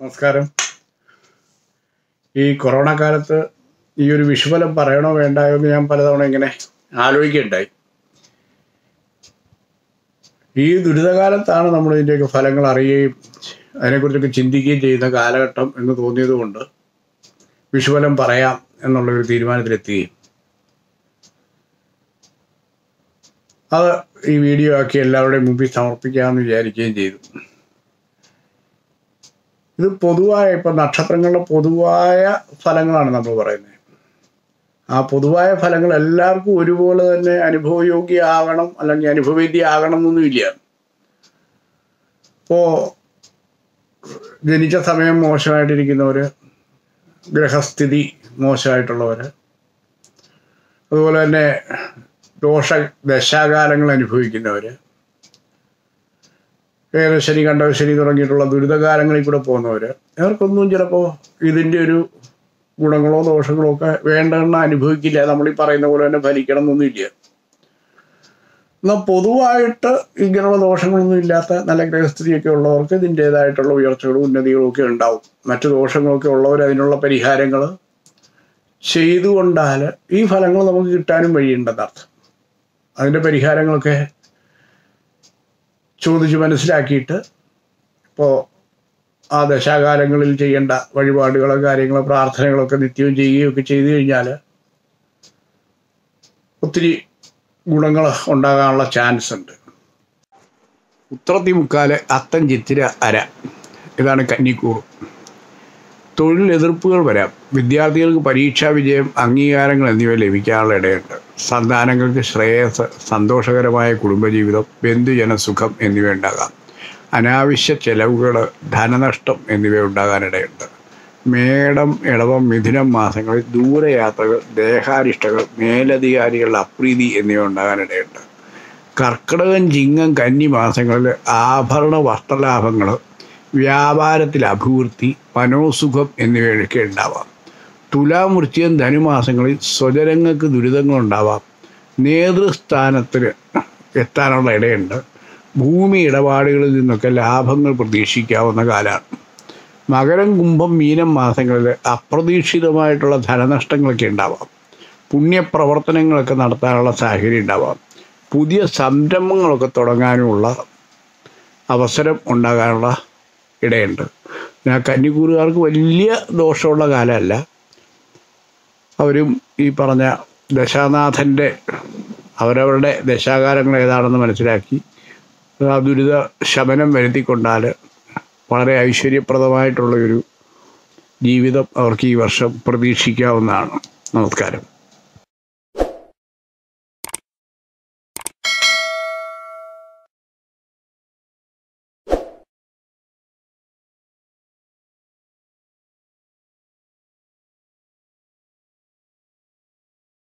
നമസ്കാരം. ഈ കൊറോണ കാലത്ത് ഈ ഒരു വിഷുഫലം പറയണോ വേണ്ടായോ എന്ന് ഞാൻ പലതവണ ഇങ്ങനെ ആലോചിക്കുകയുണ്ടായി ഈ ദുരിതകാലത്താണ് നമ്മൾ ഇതിന്റെയൊക്കെ ഫലങ്ങൾ അറിയുകയും അതിനെക്കുറിച്ചൊക്കെ ചിന്തിക്കുകയും ചെയ്യുന്ന കാലഘട്ടം എന്ന് തോന്നിയത് കൊണ്ട് വിഷുഫലം പറയാം എന്നുള്ള ഒരു തീരുമാനത്തിലെത്തുകയും. അത് ഈ വീഡിയോ ആക്കി എല്ലാവരുടെയും മുമ്പിൽ സമർപ്പിക്കാമെന്ന് വിചാരിക്കുകയും ചെയ്തു. ഇത് പൊതുവായ ഇപ്പം നക്ഷത്രങ്ങളുടെ പൊതുവായ ഫലങ്ങളാണ് നമ്മൾ പറയുന്നത്. ആ പൊതുവായ ഫലങ്ങൾ എല്ലാവർക്കും ഒരുപോലെ തന്നെ അനുഭവയോഗ്യമാകണം അല്ലെങ്കിൽ അനുഭവേദ്യമാകണം എന്നൊന്നുമില്ല ഇപ്പോൾ ജനിച്ച സമയം മോശമായിട്ടിരിക്കുന്നവർ ഗ്രഹസ്ഥിതി മോശമായിട്ടുള്ളവർ അതുപോലെ തന്നെ ദോഷ ദശാകാലങ്ങൾ അനുഭവിക്കുന്നവർ കണ്ടവ ശനി തുടങ്ങിയിട്ടുള്ള ദുരിതകാലങ്ങളിൽ കൂടെ പോകുന്നവർ അവർക്കൊന്നും ചിലപ്പോൾ ഇതിന്റെ ഒരു ഗുണങ്ങളോ ദോഷങ്ങളോ ഒക്കെ വേണ്ടെന്ന് അനുഭവിക്കില്ല. നമ്മൾ ഈ പറയുന്ന പോലെ തന്നെ ഫലിക്കണം എന്നൊന്നുമില്ല എന്നാൽ പൊതുവായിട്ട് ഇങ്ങനെയുള്ള ദോഷങ്ങളൊന്നും ഇല്ലാത്ത നല്ല ഗ്രഹസ്ഥിതിയൊക്കെ ഉള്ളവർക്ക് ഇതിന്റേതായിട്ടുള്ള ഉയർച്ചകളും ഉന്നതികളും ഒക്കെ ഉണ്ടാവും. മറ്റു ദോഷങ്ങളൊക്കെ ഉള്ളവർ അതിനുള്ള പരിഹാരങ്ങൾ ചെയ്തുകൊണ്ടാൽ ഈ ഫലങ്ങൾ നമുക്ക് കിട്ടാനും വഴിയുണ്ടെന്നർത്ഥം. അതിന്റെ പരിഹാരങ്ങളൊക്കെ ചോദിച്ച് മനസ്സിലാക്കിയിട്ട് ഇപ്പോൾ ആ ദശാകാലങ്ങളിൽ ചെയ്യേണ്ട വഴിപാടുകളോ കാര്യങ്ങളോ പ്രാർത്ഥനകളൊക്കെ നിത്യവും ചെയ്യുകയൊക്കെ ചെയ്തു കഴിഞ്ഞാൽ ഒത്തിരി ഗുണങ്ങൾ ഉണ്ടാകാനുള്ള ചാൻസ് ഉണ്ട്. ഉത്രത്തി മുക്കാൽ അത്തം ചിത്തിര അര. ഇതാണ് കന്നിക്കൂർ തൊഴിൽ എതിർപ്പുകൾ വരാം. വിദ്യാർത്ഥികൾക്ക് പരീക്ഷാ വിജയം അംഗീകാരങ്ങൾ എന്നിവ ലഭിക്കാനുള്ള ഇടയുണ്ട്. സന്താനങ്ങൾക്ക് ശ്രേയസ് സന്തോഷകരമായ കുടുംബജീവിതം ബന്ധുജനസുഖം എന്നിവ ഉണ്ടാകാം. അനാവശ്യ ചെലവുകൾ ധനനഷ്ടം എന്നിവ ഉണ്ടാകാനിടയുണ്ട് മേടം ഇളവം മിഥുനം മാസങ്ങളിൽ ദൂരയാത്രകൾ ദേഹാരിഷ്ടകൾ മേലധികാരികളുടെ അപ്രീതി എന്നിവ ഉണ്ടാകാനിടയുണ്ട് കർക്കിടകൻ ചിങ്ങം കന്നി മാസങ്ങളിൽ ആഭരണ വസ്ത്രലാഭങ്ങൾ വ്യാപാരത്തിൽ അഭിവൃദ്ധി മനോസുഖം എന്നിവയൊക്കെ ഉണ്ടാവാം. തുലാം വൃശ്ചികം ധനുമാസങ്ങളിൽ സ്വജനങ്ങൾക്ക് ദുരിതങ്ങൾ ഉണ്ടാവാം നേതൃസ്ഥാനത്തിന് എത്താനുള്ള ഇടയുണ്ട്. ഭൂമി ഇടപാടുകളിൽ നിന്നൊക്കെ ലാഭങ്ങൾ പ്രതീക്ഷിക്കാവുന്ന കാലമാണ്. മകരം കുംഭം മീനം മാസങ്ങളിൽ അപ്രതീക്ഷിതമായിട്ടുള്ള ധനനഷ്ടങ്ങളൊക്കെ ഉണ്ടാവാം. പുണ്യപ്രവർത്തനങ്ങളൊക്കെ നടത്താനുള്ള സാഹചര്യം ഉണ്ടാവാം. പുതിയ സംരംഭങ്ങളൊക്കെ തുടങ്ങാനുമുള്ള അവസരം ഉണ്ടാകാനുള്ള ഇടയുണ്ട്. കന്നിക്കൂറുകാർക്ക് വലിയ ദോഷമുള്ള കാലമല്ല. അവരും ഈ പറഞ്ഞ ദശാനാഥന്റെ അവരവരുടെ ദശാകാലങ്ങൾ ഏതാണെന്ന് മനസ്സിലാക്കി. ആ ദുരിത ശമനം വരുത്തിക്കൊണ്ടാൽ വളരെ ഐശ്വര്യപ്രദമായിട്ടുള്ള ഒരു ജീവിതം അവർക്ക് ഈ വർഷം പ്രതീക്ഷിക്കാവുന്നതാണ്. നമസ്കാരം.